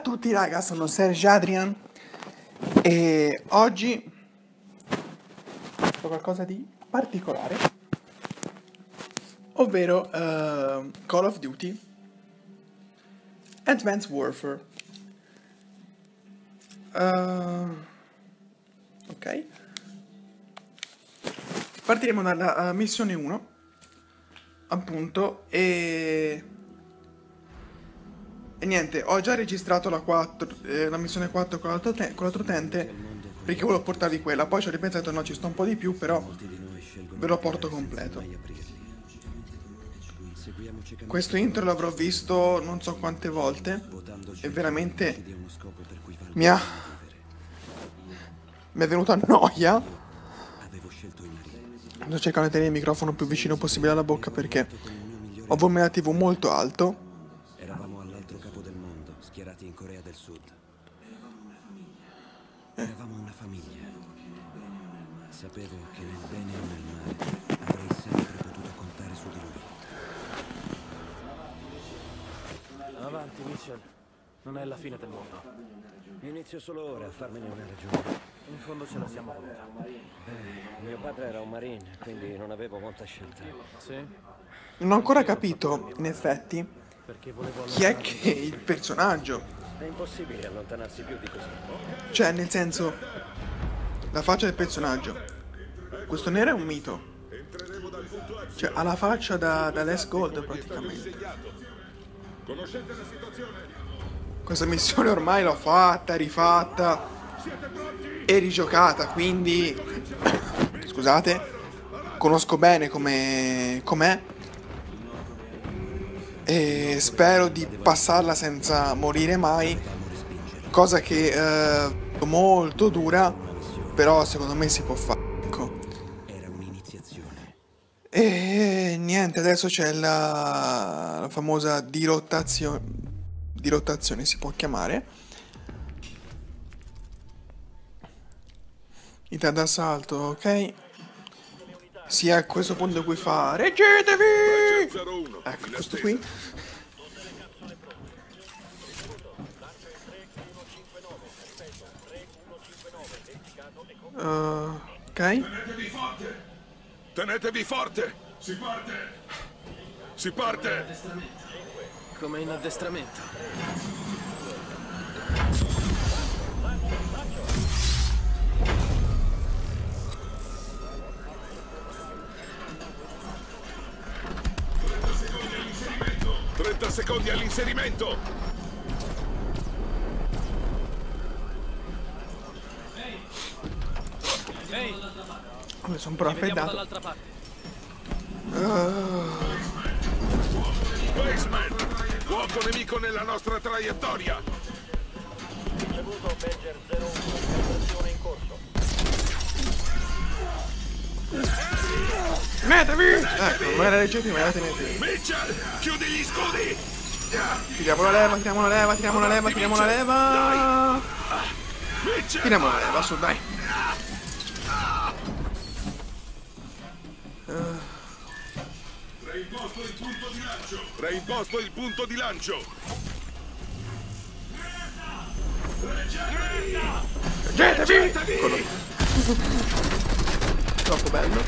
a tutti raga, sono Serge Adrian e oggi ho qualcosa di particolare, ovvero uh, Call of Duty Advanced Warfare. Uh, ok. Partiremo dalla uh, missione 1, appunto, e e niente, ho già registrato la, 4, eh, la missione 4 con l'altro, te- con l'altro utente perché volevo portarvi quella. Poi ci ho ripensato, no, ci sto un po' di più, però ve lo porto completo. Questo intro l'avrò visto non so quante volte e veramente mi ha... mi è venuta noia. Sto cercando di tenere il microfono più vicino possibile alla bocca perché ho volume TV molto alto Sapevo che nel bene o nel male avrei sempre potuto contare su di lui. Avanti, Mitchell. Non è la fine del mondo. Inizio solo ora a farmene una ragione. In fondo ce la siamo voluta. Beh, mio padre era un marine, quindi non avevo molta scelta. Sì? Non ho ancora capito, in effetti, Perché volevo chi è che è il personaggio. È impossibile allontanarsi più di così. Cioè, nel senso, la faccia del personaggio. Questo nero è un mito. Cioè, ha la faccia da, da Les Gold praticamente. Questa missione ormai l'ho fatta, rifatta e rigiocata, quindi scusate, conosco bene come com'è e spero di passarla senza morire mai, cosa che eh, è molto dura, però secondo me si può fare. Ecco. Era un'iniziazione. E niente, adesso c'è la, la famosa dirottazione, dirottazione si può chiamare. Ita d'assalto, ok. Sia a questo punto cui fa Reggetevi! Ecco, questo qui. Uh, ok. Tenetevi forte! Tenetevi forte! Si parte! Si parte! Come in addestramento. Trenta secondi all'inserimento! Ehi, Come sono un po' Spaceman! Fuoco nemico nella nostra traiettoria! Tenetevi! Ecco, non era leggero, ma era tenetevi. Mitchell! Chiudi gli scudi! Tiriamo la leva, tiriamo la leva, tiriamo la leva, tiriamo la leva. Tiriamo la leva, su, dai. Reimposto il punto di lancio! Reimposto il punto di lancio! Gettevi! Eccolo. Troppo bello.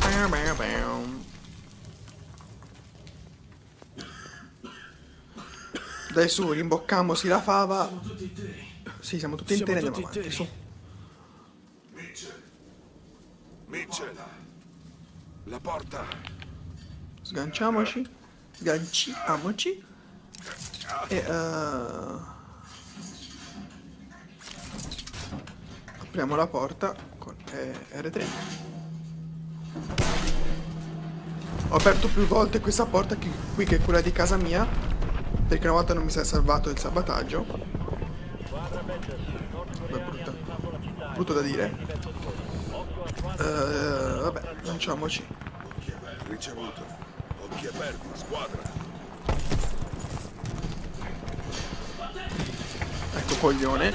Bam, bam, bam. Dai su, rimboccamosi la fava. Sì, siamo tutti Siamo interi e tutti andiamo avanti, su. Mitchell! Mitchell! La porta! Sganciamoci. Sganciamoci. E eh, apriamo la porta con eh, R3. Ho aperto più volte questa porta che- qui che è quella di casa mia. Perché una volta non mi è salvato il sabotaggio. Vabbè, brutta. Brutto da dire. Eh, vabbè, lanciamoci. Ricevuto. Occhi aperti, squadra. Ecco coglione,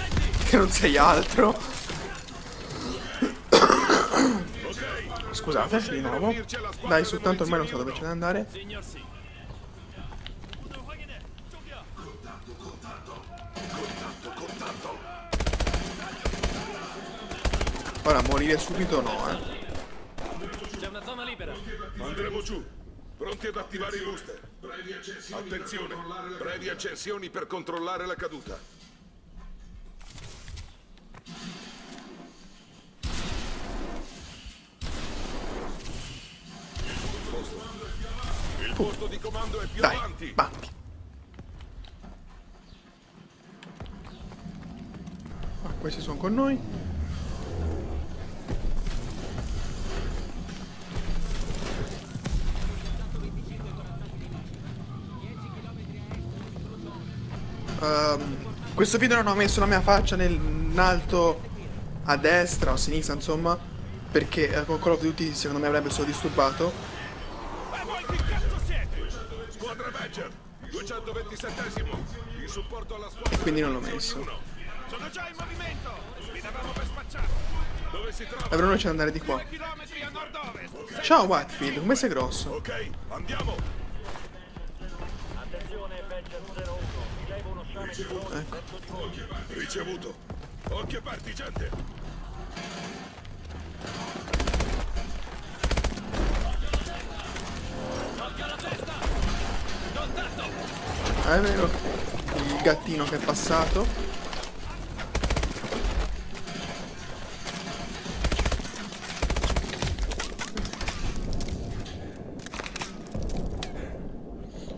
che non sei altro. Scusate, di nuovo. Dai, soltanto ormai non so dove c'è da andare. Ora morire subito no, eh. C'è una zona libera. Andremo giù. Pronti ad attivare i booster. Attenzione. Brevi accensioni per controllare la caduta. Il posto di comando è più Dai, avanti. batti. Ah, questi sono con noi. Questo video non ho messo la mia faccia nel, in alto a destra o a sinistra, insomma, perché eh, con Call of Duty secondo me avrebbe solo disturbato. Ma voi chi cazzo siete? Squadra Badger, 227esimo. In supporto alla squadra. Quindi non l'ho messo. Sono già in movimento. Vi davamo per spacciato. Dove si trova? Noi c'è da andare di qua. Nord-ovest. Ciao Whitefield, come sei grosso? Ok, andiamo. Ecco. Ricevuto. Occhio aperti, gente. Ah, è vero. Il gattino che è passato.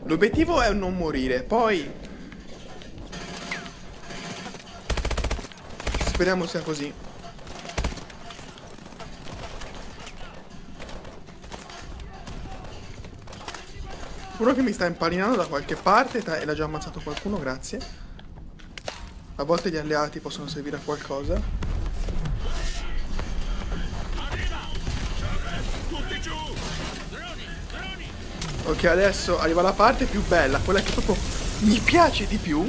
L'obiettivo è non morire, poi... Speriamo sia così. Uno che mi sta impalinando da qualche parte e l'ha già ammazzato qualcuno, grazie. A volte gli alleati possono servire a qualcosa. Ok, adesso arriva la parte più bella, quella che proprio mi piace di più.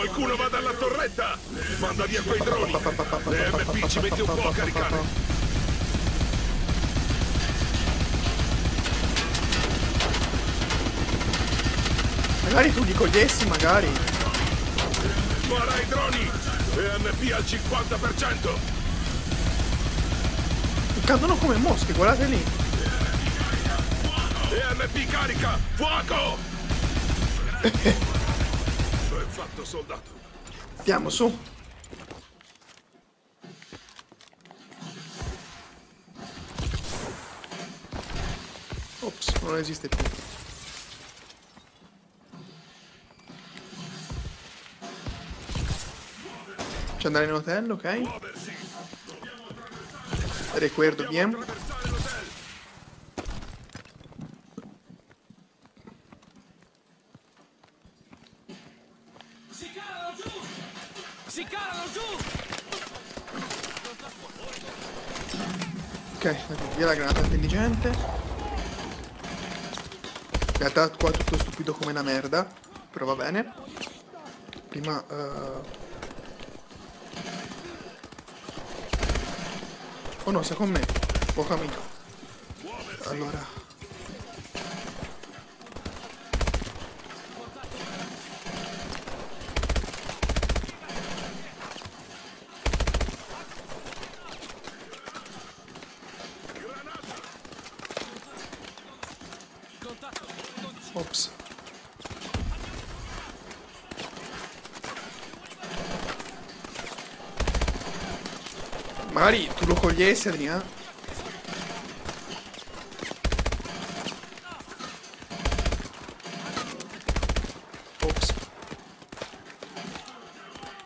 Qualcuno va dalla torretta. Manda via quei droni. L'EMP ci mette un po' a caricare. Magari tu li cogliessi, magari. Spara ai droni. EMP al 50%. Cadono come mosche, guardate lì. EMP carica. Fuoco. Fatto, soldato. Andiamo su. Ops, non esiste più. C'è andare in hotel, ok? Recuerdo bien. Via la granata intelligente. In realtà qua tutto stupido come una merda, però va bene. Prima... eh, Oh no, sei con me, poco amico. Allora... Ops. Magari tu lo cogliessi, Adriano. Ops.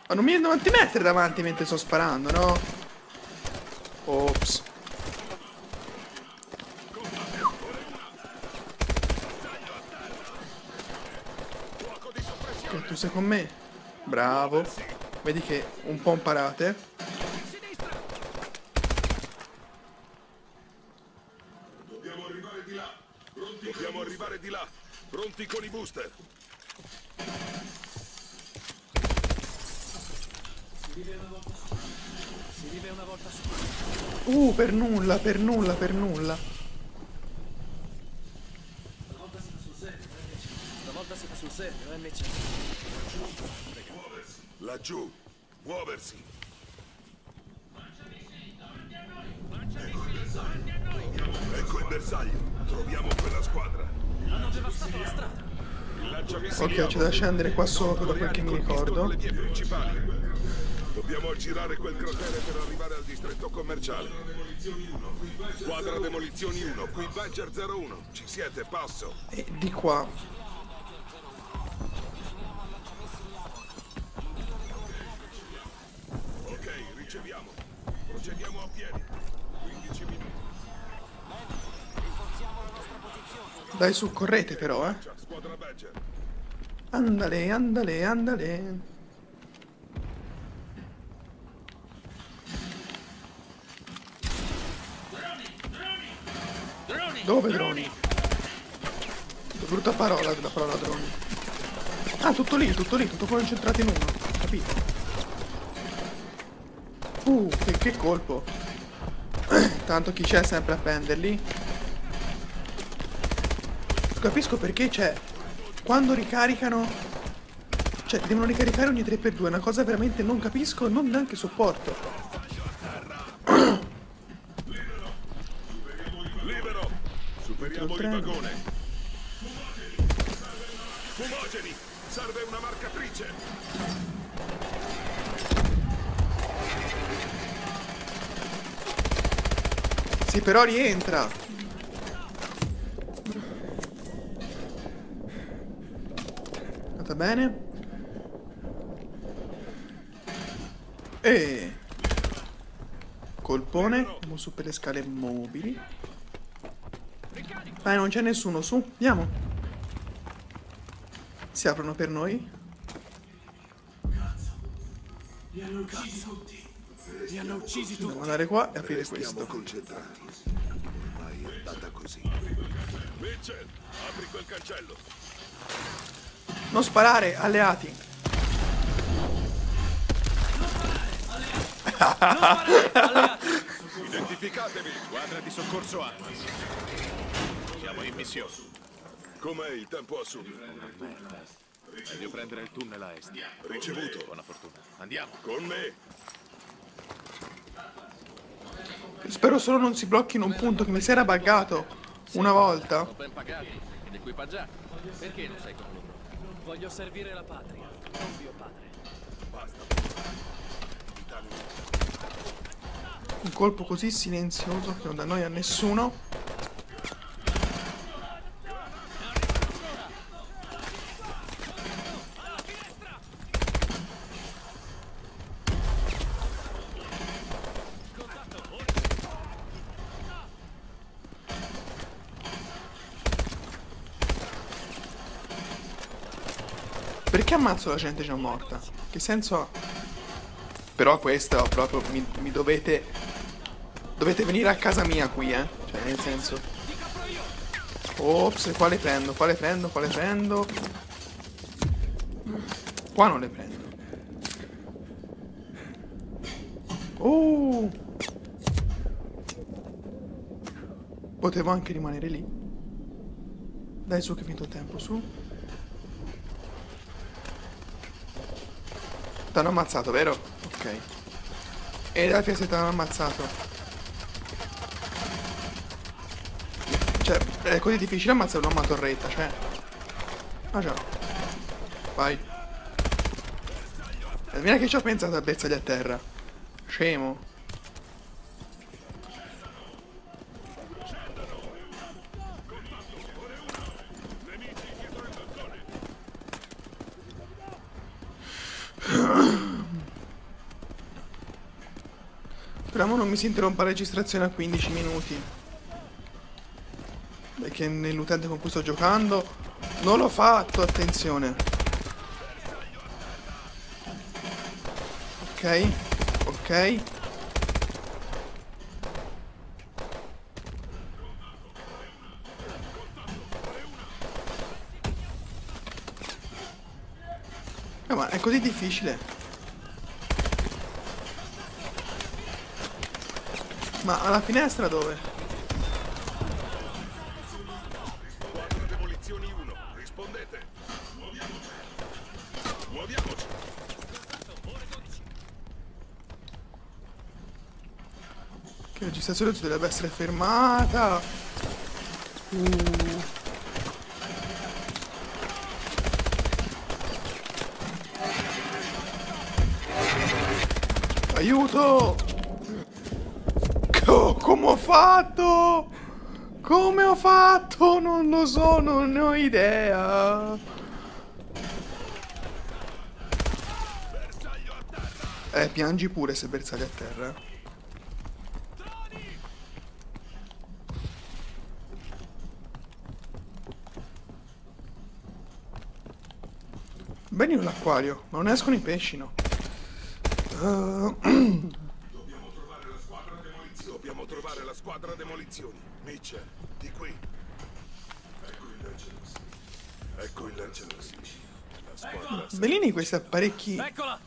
Ma non mi, ti mettere davanti mentre sto sparando, no? Ops. Tu sei con me? Bravo. Vedi che un po' imparate. Per nulla, per nulla, per nulla. Una volta si fa sul serio, eh, MC. Laggiù. Muoversi. Ecco il bersaglio. Troviamo quella squadra. Hanno devastato la strada. Ok, c'è da scendere qua sopra da quel che mi ricordo. Dobbiamo aggirare quel cratere per arrivare al distretto commerciale. Squadra demolizioni 1, qui Badger 01. Ci siete, passo. E di qua. Ok, riceviamo. Procediamo a piedi. 15 minuti. Dai su, correte però, eh. Già, squadra Badger. Andale, andale, andale. Dove droni? Brutta parola la parola droni. Ah, tutto lì, tutto lì, tutto concentrato in uno. Capito? Uh, che, che colpo. Tanto chi c'è sempre a prenderli. Capisco perché c'è. Quando ricaricano. Cioè, devono ricaricare ogni 3x2. È una cosa veramente non capisco, non neanche sopporto. Marcatrice. Sì, però rientra. Andata bene. E colpone. Andiamo su per le scale mobili. Dai, non c'è nessuno su. Andiamo. Si aprono per noi. Hanno uccisi tutti. Dobbiamo andare qua e aprire Stiamo questo. concentrati. Ormai è andata così. Mitchell, apri quel cancello. Non sparare, alleati. Identificatevi. Squadra di soccorso Atlas. Siamo in missione. Com'è il tempo a sud? Meglio prendere il tunnel a est. Ricevuto. Buona fortuna. Andiamo. Con me. Spero solo non si blocchi in un punto che mi si era buggato una volta. ben pagati ed equipaggiati. Perché non sei con loro? Voglio servire la patria, non mio padre. Un colpo così silenzioso che non dà noia a nessuno. Ammazzo la gente già morta? Che senso ha? Però questo proprio mi, mi dovete. Dovete venire a casa mia qui, eh. Cioè, nel senso. Ops, quale prendo? Quale prendo? Quale prendo? Qua non le prendo. Oh! Potevo anche rimanere lì. Dai su che è finito il tempo, su. T'hanno ammazzato, vero? Ok. E da se t'hanno ammazzato. Cioè, è così difficile ammazzare a torretta, cioè. Ah già. Vai. Mira che ci ho pensato a bezzagli a terra. Scemo. Speriamo non mi si interrompa la registrazione a 15 minuti. Perché nell'utente con cui sto giocando non l'ho fatto, attenzione. Ok, ok. Eh, ma è così difficile. Ma alla finestra dove? Rispondete. Muoviamoci. Muoviamoci. Che registrazione ci dovrebbe essere fermata. Uh. Aiuto! Fatto? Come ho fatto? Non lo so, non ne ho idea. Eh, piangi pure se bersagli a terra. Bene l'acquario, ma non escono i pesci, no? Uh, demolizioni. Mitchell, di qui. Ecco il lanciamissili. La squadra Bellini questi apparecchi Eccola!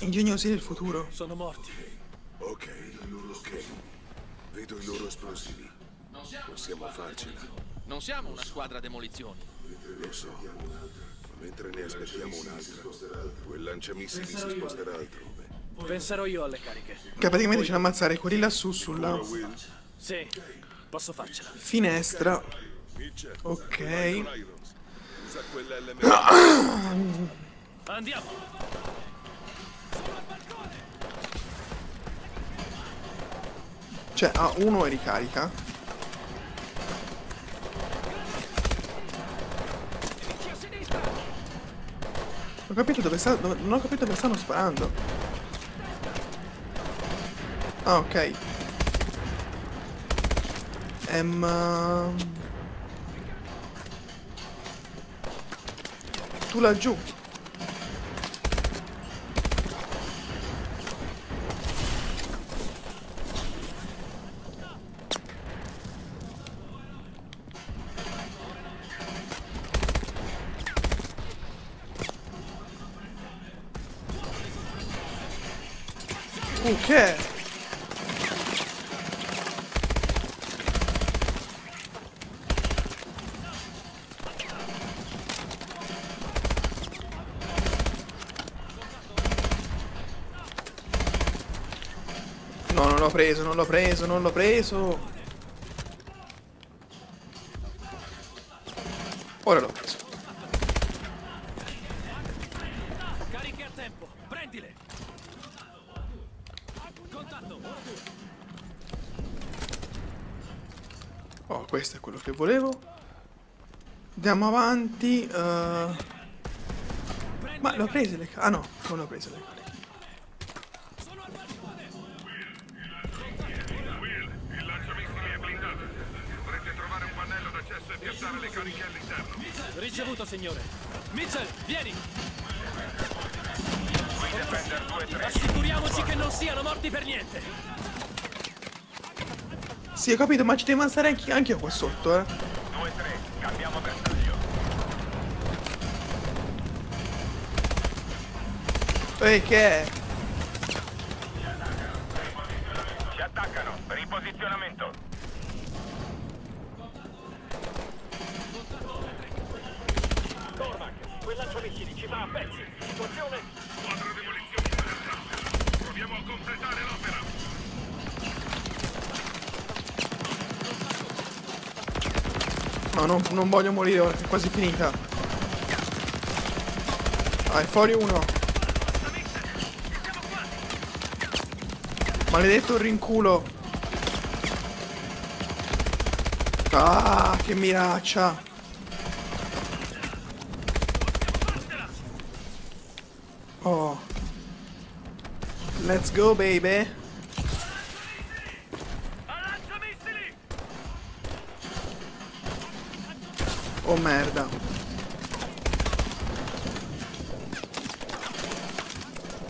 ingegnosi del futuro. Sono morti. Ok, ok. Vedo i loro esplosivi. Possiamo farcela. Non siamo una squadra demolizioni. Lo so. Ma mentre ne aspettiamo un'altra, quel lanciamissili si sposterà altrove. Penserò io alle cariche. Che praticamente c'è da ammazzare quelli lassù sulla Sì, posso farcela. finestra. Ok. Andiamo! Cioè, ha uno e ricarica. Non ho capito dove sta. dove- non ho capito dove stanno sparando. Ah, ok. Ehm. Tu laggiù. Uh? Preso, non l'ho preso, non l'ho preso. Ora l'ho preso. Cariche a tempo! Prendile! Contatto! Oh, questo è quello che volevo. Andiamo avanti. eh. Ma l'ho prese le Ah no, non l'ho prese le Ricevuto, signore. Mitchell, vieni! Assicuriamoci che non siano morti per niente. Sì, ho capito, ma ci devo stare anche, anche io qua sotto, eh. 2-3, cambiamo bersaglio. Ehi, che è? Ci attaccano, riposizionamento. Quel lanciamissili ci va a pezzi. Situazione? Squadra demolizioni bersaglio. Proviamo a completare l'opera. No, non, non voglio morire è quasi finita. Vai, fuori uno. Maledetto rinculo. Ah, che miraccia. Oh. Let's go, baby. Oh merda.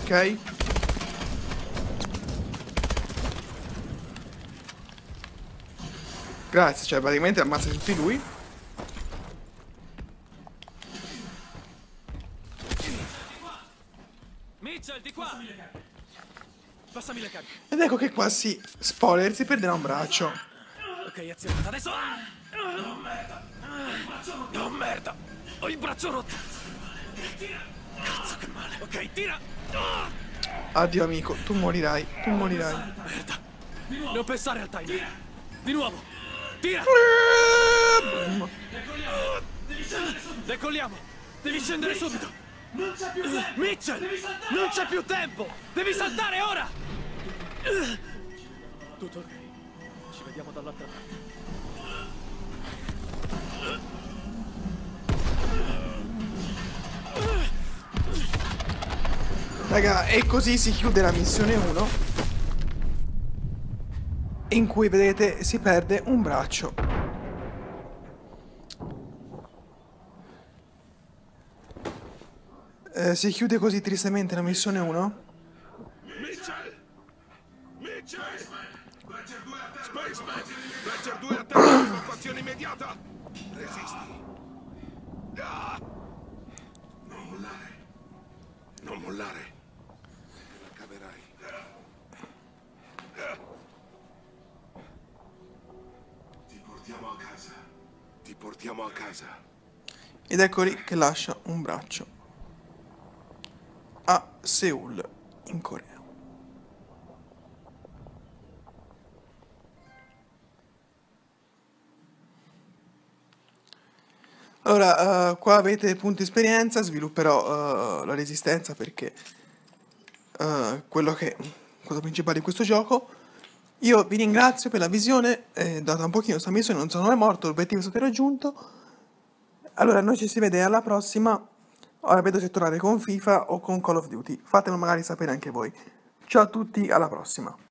Ok. Grazie, cioè praticamente ammazza tutti lui. Mitchell, di qua! Passami le cariche. Ed ecco che qua si spoiler, si perderà un braccio. Ok, azionata. Adesso... Oh, merda! Oh, merda! Ho il braccio rotto! Cazzo, che male! Ok, tira! Ah, Addio amico, tu morirai, tu morirai. Merda! Non pensare al timer. Di nuovo. Tira. Decolliamo. Devi scendere subito. Non c'è più tempo. Mitchell, non c'è più tempo. Devi saltare ora. Tutto ok. Ci vediamo dall'altra parte. Raga, e così si chiude la missione 1 in cui vedete si perde un braccio. Eh, si chiude così tristemente la missione 1. Mitchell! Mitchell! Spaceman! Badger 2 a terra, evacuazione immediata! Resisti! Non mollare! Non mollare! Te la caverai! Ti portiamo a casa! Ti portiamo a casa! Ed ecco lì che lascia un braccio a Seoul, in Corea. Allora, eh, qua avete punti esperienza, svilupperò eh, la resistenza perché eh, quello che cosa principale di questo gioco. Io vi ringrazio per la visione, è data un pochino questa missione, non sono mai morto, l'obiettivo è stato raggiunto. Allora, noi ci si vede alla prossima. Ora vedo se tornare con FIFA o con Call of Duty. Fatemelo magari sapere anche voi. Ciao a tutti, alla prossima.